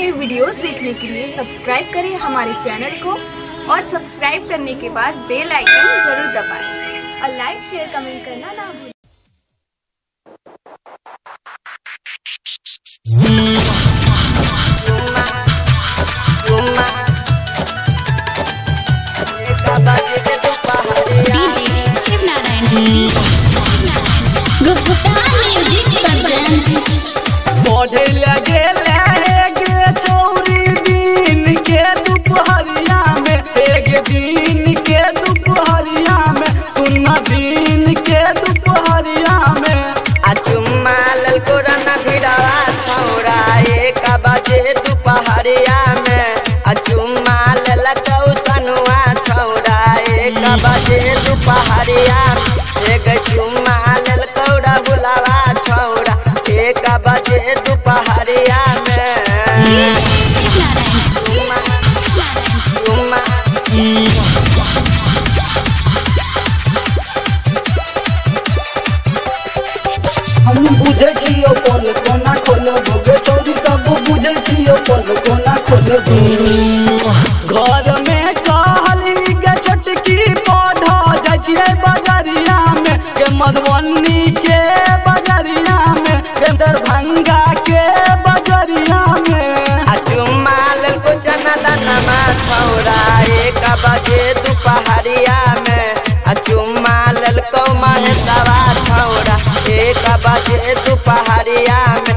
नए वीडियोस देखने के लिए सब्सक्राइब करें हमारे चैनल को और सब्सक्राइब करने के बाद बेल आइकन ज़रूर दबाएँ और लाइक शेयर कमेंट करना ना भूलें गुप्ता म्यूज़िक घर में कहली गे छोटकी पढ़ छियै बजरिया में के मधुबनी के बजरिया में के दरभंगा के बजरिया में आ चुम्मा चना एक बजे दुपहरिया में चुम्मा ललको महेशवा छौड़ा एक बजे दुपहरिया में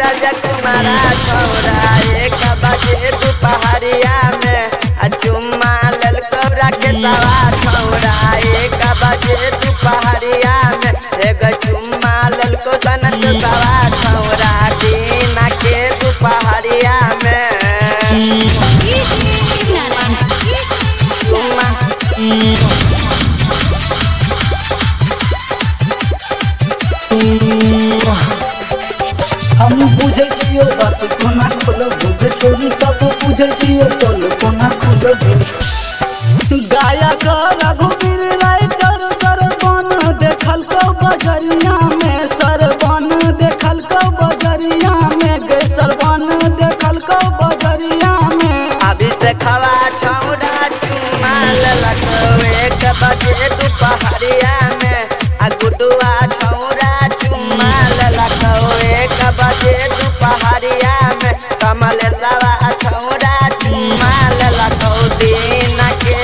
राजा तुम्हारा छोरा एक बजे पहाड़िया में लल राके सवा छोरा एक बजे पहाड़िया में, एक चुम्मा ललको सनक सवा छोरा दीना के तू में छियो बात कोना खोलो बुझ छोरी सब बुझे छियो पल कोना खोलो गायक रघुवीर राइटर सरबन देखल को बजरिया में सरबन देखल को बजरिया में, गे सरबन देखल को पहाड़िया में कमल सवा छौरा चुमा ललकौ दीना के